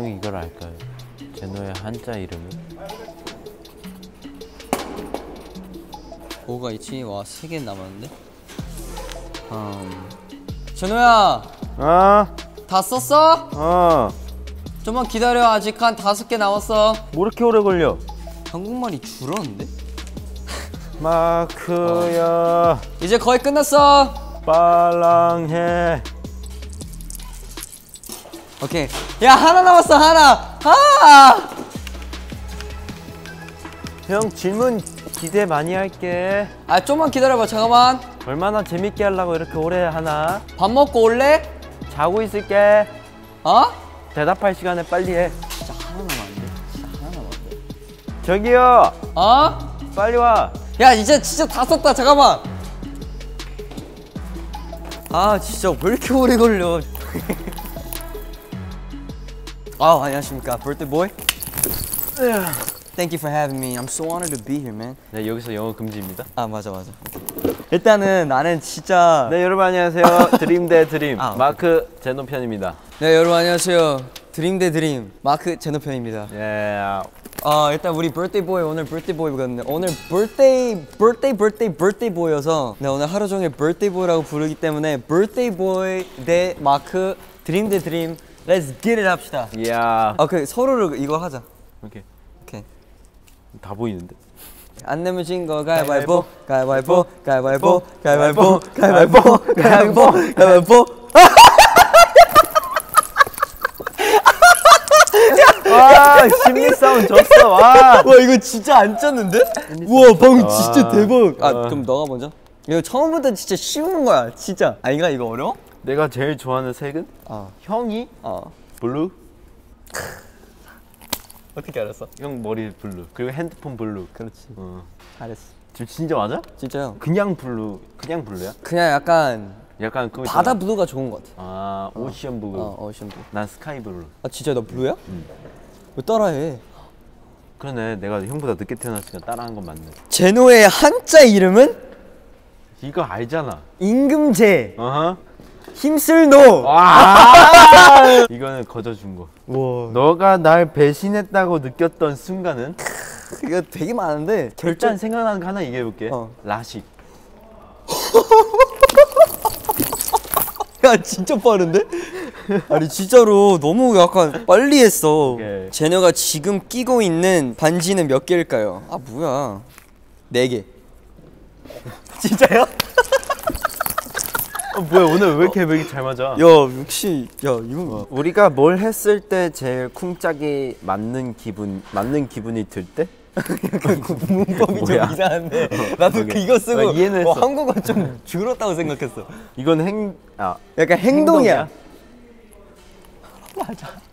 형이 이걸 알까요? 제노의 한자 이름은? 뭐가 있지? 와, 세개 남았는데? 음. 준호야, 아, 다 썼어? 어. 좀만 기다려. 아직 한 다섯 개 남았어. 뭐 이렇게 오래 걸려? 한국말이 줄었는데? 마크야, 이제 거의 끝났어. 빨랑해. 오케이. 야, 하나 남았어, 하나. 아! 형 질문 기대 많이 할게. 아, 좀만 기다려봐. 잠깐만. 얼마나 재밌게 하려고 이렇게 오래 하나? 밥 먹고 올래? 자고 있을게. 어? 대답할 시간에 빨리 해. 진짜 하나 남았는데. 진짜 하나 남았는데. 저기요, 어? 빨리 와. 야, 이제 진짜 다 썼다. 잠깐만. 아, 진짜 왜 이렇게 오래 걸려? 아, 안녕하십니까. birthday boy. Thank you for having me. I'm so honored to be here, man. 네, 여기서 영어 금지입니다. 아, 맞아, 맞아. 일단은 나는 진짜 네, 여러분 안녕하세요. 드림 대 드림 아. 마크 제노 편입니다. 네, 여러분 안녕하세요. 드림 대 드림 마크 제노 편입니다. 예. 아 일단 우리 birthday boy 오늘 birthday boy거든요. 오늘 birthday birthday birthday birthday boy여서 네 오늘 하루 종일 birthday boy라고 부르기 때문에 birthday boy 대 마크 드림 대 드림 let's get it 합시다. 이야. 아 그 서로를 이거 하자. 오케이. 오케이. 다 보이는데. 안 내면 진거 가위바위보 가위바위보 가위바위보 가위바위보 가위바위보 가위바위보 가위바위보 와, 심리 싸움 졌어. 와. 와 이거 진짜 안 짰는데? 우와 방금 진짜 와. 대박 아 와. 그럼 너가 먼저 이거 처음부터 진짜 쉬운 거야 진짜 아닌가 이거 어려워? 내가 제일 좋아하는 색은 어. 형이 어 blue. 어떻게 알았어? 형 머리 blue. 그리고 핸드폰 blue. 그렇지 어. 잘했어 지금 진짜 맞아? 진짜요? 그냥 blue. 그냥 blue야? 그냥 약간 약간 그거 바다. blue가 좋은 것 같아 아, ocean blue. 어 ocean blue 난 sky blue. 아 진짜 너 blue야? 왜 따라해 그러네. 내가 형보다 늦게 태어났으니까 따라한 건 맞네. 제노의 한자 이름은 이거 알잖아. 임금제 어허. 힘쓸노 와. 이거는 거저 준 거. 와 너가 날 배신했다고 느꼈던 순간은 이거 되게 많은데 결정 생각나는 거 하나 얘기해 볼게. 어. 라식. 야 진짜 빠른데? 아니 진짜로 너무 약간 빨리 했어 오케이. 제노가 지금 끼고 있는 반지는 몇 개일까요? 아 뭐야 네개 진짜요? 어, 뭐야 오늘 왜 이렇게 왜 이렇게 잘 맞아? 야 역시 야 이거 우리가 뭘 했을 때 제일 쿵짝이 맞는 기분 맞는 기분이 들 때? 문법이 뭐야? 좀 이상한데 나도 오케이. 이거 쓰고 어, 이해는 어, 했어. 한국어 좀 줄었다고 생각했어 이건 행 아, 약간 행동이야,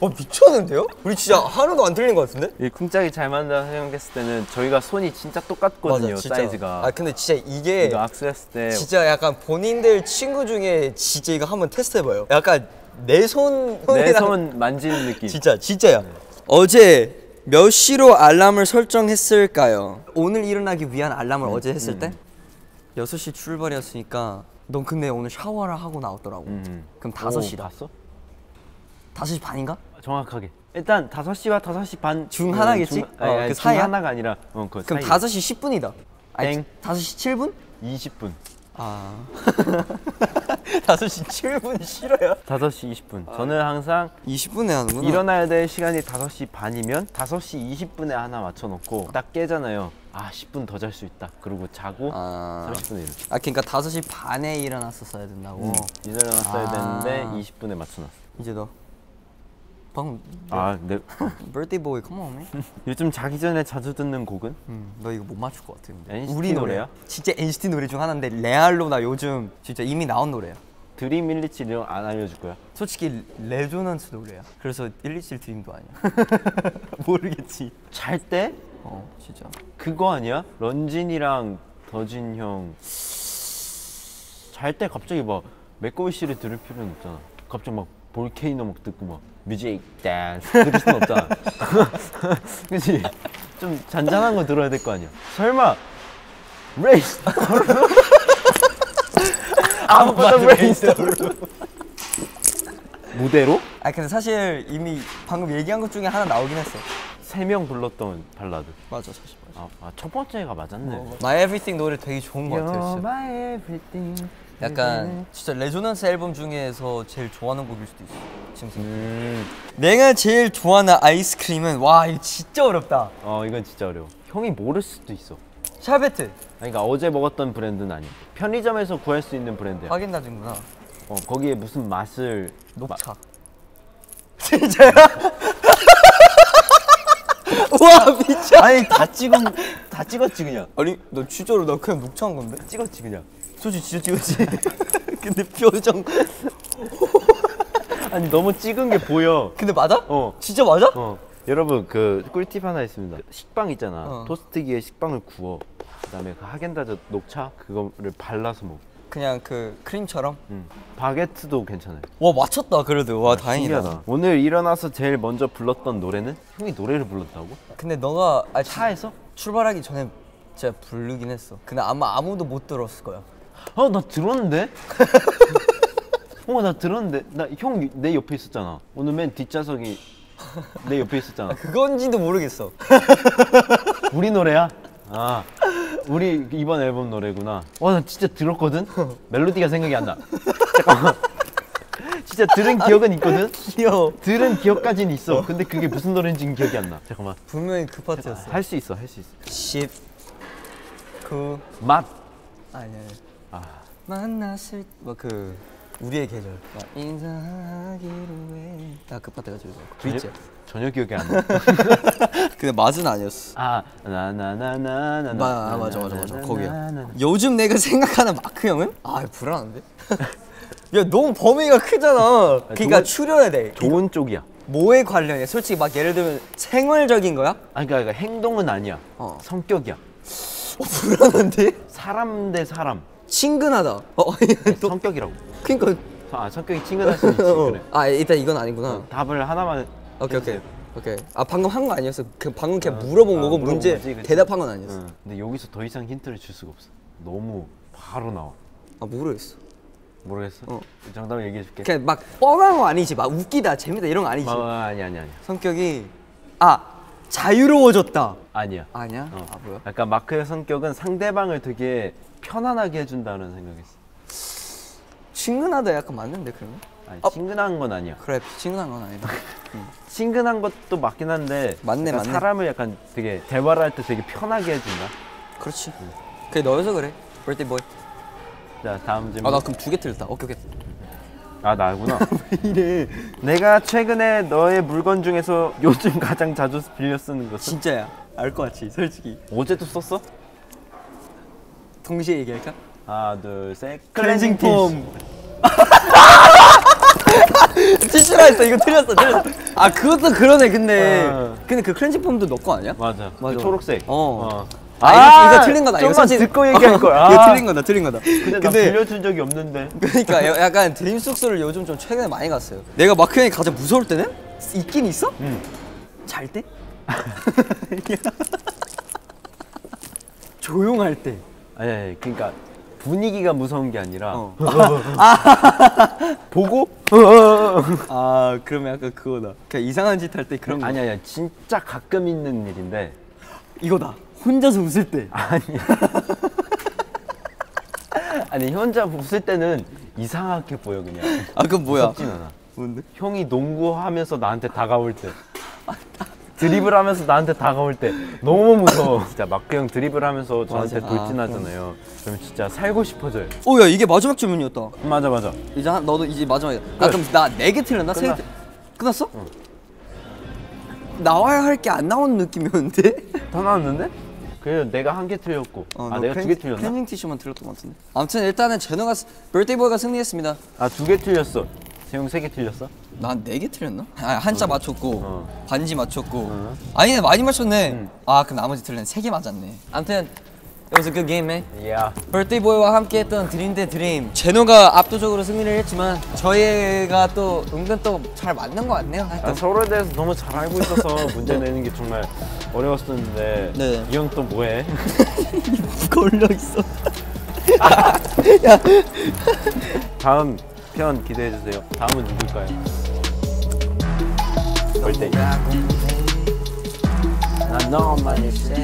어 미쳤는데요? 우리 진짜 하나도 안 틀린 것 같은데? 이 쿵짝이 잘 맞는다 생각했을 때는 저희가 손이 진짜 똑같거든요 사이즈가. 아 근데 진짜 이게 이거 악수했을 때 진짜 약간 본인들 친구 중에 진짜 이거 한번 테스트 해봐요. 약간 내 손 내 손 만지는 느낌. 진짜 진짜야. 어제 몇 시로 알람을 설정했을까요? 오늘 일어나기 위한 알람을 어제 했을 때 6시 출발이었으니까 넌 근데 오늘 샤워를 하고 나왔더라고. 음. 그럼 오, 5시다. 봤어? 5시 반인가? 정확하게. 일단 5시와 5시 반 중 하나겠지? 중, 아니, 어, 아니, 그중 사이야? 하나가 아니라 어, 그 그럼 사이. 5시 10분이다. 땡. 5시 7분? 20분. 아. 5시 7분 싫어요? 5시 20분. 저는 항상 20분에 하는구나. 일어나야 될 시간이 5시 반이면 5시 20분에 하나 맞춰놓고 딱 깨잖아요. 아 10분 더 잘 수 있다. 그리고 자고 아. 30분에 일어나. 아 그러니까 5시 반에 일어났었어야 된다고. 일어났어야 아. 되는데 20분에 맞춰놨어. 이제 너 방금 아, 네. birthday boy come on man. 요즘 자기 전에 자주 듣는 곡은 음, 너 이거 못 맞출 것 같아. 근데. NCT 우리 노래야? 노래야? 진짜 NCT 노래 중 하나인데 레알로 나 요즘 진짜 이미 나온 노래야. Dream 127 이런 안 알려줄 거야. 솔직히 Resonance 노래야. 그래서 127 Dream도 아니야. 모르겠지. 잘 때 어 진짜. 그거 아니야? 런쥔이랑 더진 형. 잘 때 갑자기 막 Make A Wish를 들을 필요는 없잖아. 갑자기 막 Volcano 막 듣고 막 Music Dance 들을 순 없잖아. 그치? 좀 잔잔한 거 들어야 될 거 아니야. 설마 레이스 아무것도 레이스 무대로 아 근데 사실 이미 방금 얘기한 것 중에 하나 나오긴 했어. 세 명 불렀던 발라드. 맞아 사실 맞아. 아, 아, 첫 번째가 맞았네. My Everything 노래 되게 좋은 것 같아요. 진짜. my everything. 약간 진짜 Resonance 앨범 중에서 제일 좋아하는 곡일 수도 있어. 지금 생각. 음, 내가 제일 좋아하는 아이스크림은 와 이거 진짜 어렵다. 어 이건 진짜 어려워. 형이 모를 수도 있어. 샤베트. 그러니까 어제 먹었던 브랜드는 아니야. 편의점에서 구할 수 있는 브랜드야. 하겐다즈구나. 어, 거기에 무슨 맛을 녹차. 진짜야? 와 미쳐. 아니 다 찍은 다 찍었지 그냥. 아니 너 진짜로 나 그냥 녹차한 건데? 찍었지 그냥. 솔직히 진짜 찍었지. 근데 표정. 아니 너무 찍은 게 보여. 근데 맞아? 어. 진짜 맞아? 어. 여러분 그 꿀팁 하나 있습니다. 식빵 있잖아. 어. 토스트기에 식빵을 구워. 그다음에 그 하겐다즈 녹차 그거를 발라서 먹어. 그냥 그 크림처럼. 음. 바게트도 괜찮아요. 와 맞췄다 그래도 와 다행이다. 신기하다. 오늘 일어나서 제일 먼저 불렀던 노래는 형이 노래를 불렀다고? 근데 너가 아, 차 차에서? 출발하기 전에 제가 부르긴 했어. 근데 아마 아무도 못 들었을 거야. 어, 나 들었는데? 어, 나 들었는데. 나 형 내 옆에 있었잖아. 오늘 맨 뒷좌석이 내 옆에 있었잖아. 그건지도 모르겠어. 우리 노래야? 아, 우리 이번 앨범 노래구나. 와, 나 진짜 들었거든? 멜로디가 생각이 안 나. 잠깐만. 진짜 들은 기억은 있거든? 귀여워. 들은 기억까지는 있어. 근데 그게 무슨 노래인지는 기억이 안 나. 잠깐만. 분명히 그 파트였어. 할 수 있어, 할 수 있어. 10 9 맛. 아니 아니. 아, 만났을 뭐그 우리의 계절. 막 인사하기로 해. 나그 파트가 제일 좋아. 브릿지. 전혀 기억이 안 나. 근데 맛은 아니었어. 아, 나나나나나나. 마, 아, 맞아 맞아 맞아 거기야. 요즘 내가 생각하는 마크 형은 아 불안한데? 야 너무 범위가 크잖아. 그러니까 좋은- 추려야 돼. 좋은 쪽이야. 뭐에 관련해? 솔직히 막 예를 들면 생활적인 거야? 아니, 그러니까, 그러니까 행동은 아니야. 어. 성격이야. 어 불안한데? 사람 대 사람. 친근하다. 어, 또 성격이라고. 그러니까 아, 성격이 있지. 어. 그래. 아 일단 이건 아니구나. 답을 하나만. 오케이 오케이 해주세요. 오케이. 아 방금 한 거 아니었어. 그 방금 그냥 물어본 아, 거고 물어본 문제 거지? 대답한 건 아니었어. 응. 근데 여기서 더 이상 힌트를 줄 수가 없어. 너무 바로 나와. 아 모르겠어. 모르겠어. 어. 정답을 얘기해 줄게. 그냥 막 뻔한 거 아니지. 막 웃기다, 재밌다 이런 거 아니지. 아, 아니 아니 아니. 성격이 아 자유로워졌다. 아니야. 아니야? 어. 아 뭐야? 약간 마크의 성격은 상대방을 되게 편안하게 해준다는 생각했어. 친근하다 약간 맞는데 그러면? 아니, 어. 친근한 건 아니야. 그래 친근한 건 아니다. 친근한 것도 맞긴 한데 맞네, 맞네. 사람을 약간 되게 대화를 할 때 되게 편하게 해준다. 그렇지. 그게 너여서 그래. birthday boy. 자 다음 질문. 아나 그럼 두 개 틀렸다. 오케이 오케이. 아 나구나. 이래. 내가 최근에 너의 물건 중에서 요즘 가장 자주 빌려 쓰는 것은 진짜야. 알 것 같지 솔직히. 어제도 썼어? 동시에 얘기할까? 하나 둘 셋. 클렌징 폼. 티슈라 했어. 이거 틀렸어. 틀렸어. 아 그것도 그러네. 근데 어. 근데 그 클렌징 폼도 너 거 아니야? 맞아. 맞아. 그 초록색. 어. 아, 아, 이거, 이거 틀린 거다. 이거 좀만 사실 듣고 얘기할 걸. 어, 아. 이거 틀린 거다. 틀린 거다. 근데, 나 빌려준 적이 없는데. 그러니까 야- 약간 드림 숙소를 요즘 좀 최근에 많이 갔어요. 내가 마크 형이 가장 무서울 때는 있긴 있어? 응. 잘 때? 조용할 때. 아니 아니 그러니까 분위기가 무서운 게 아니라 어. 보고 아 그러면 약간 그거다. 그냥 이상한 짓 할 때 그런 거. 아니 아니 진짜 가끔 있는 일인데 이거다. 혼자서 웃을 때. 아니 아니 혼자 웃을 때는 이상하게 보여 그냥 아 그건 뭐야? 무섭진 않아 뭔데? 형이 농구하면서 나한테 다가올 때 드리블하면서 나한테 다가올 때 너무 무서워 진짜 마크 형 드리블하면서 저한테 맞아. 돌진하잖아요 그럼 진짜 살고 싶어져요 오야 이게 마지막 질문이었다. 맞아 맞아 이제 한, 너도 이제 마지막이다. 아 그럼 나 네 개 틀렸나? 끝나. 세 개. 끝났어? 나와야 할 게 안 나오는 느낌이었는데? 다 나왔는데? 그래도 내가 한 개 틀렸고 어, 아너 내가 두 개 틀렸나? 클렌징 티슈만 틀렸던 것 같은데. 아무튼 일단은 제노가 boy가 승리했습니다. 아 두 개 틀렸어 세용 세개 틀렸어? 난 네 개 틀렸나? 아 한자 맞췄고 어. 반지 맞췄고 어. 아니네 많이 맞췄네. 응. 아그 나머지 틀렸네 세 개 맞았네. 아무튼 it was a good game, man. 이야 birthday boy와 함께 했던 드림 대 드림. 제노가 압도적으로 승리를 했지만 저희가 또 은근 또 잘 맞는 것 같네요. 아, 서로에 대해서 너무 잘 알고 있어서 문제 내는 게 정말 어려웠었는데 네. 이형 또 뭐해? 누가 올려 있어? 다음 편 기대해 주세요. 다음은 누굴까요? 절대. 난 너만 있어.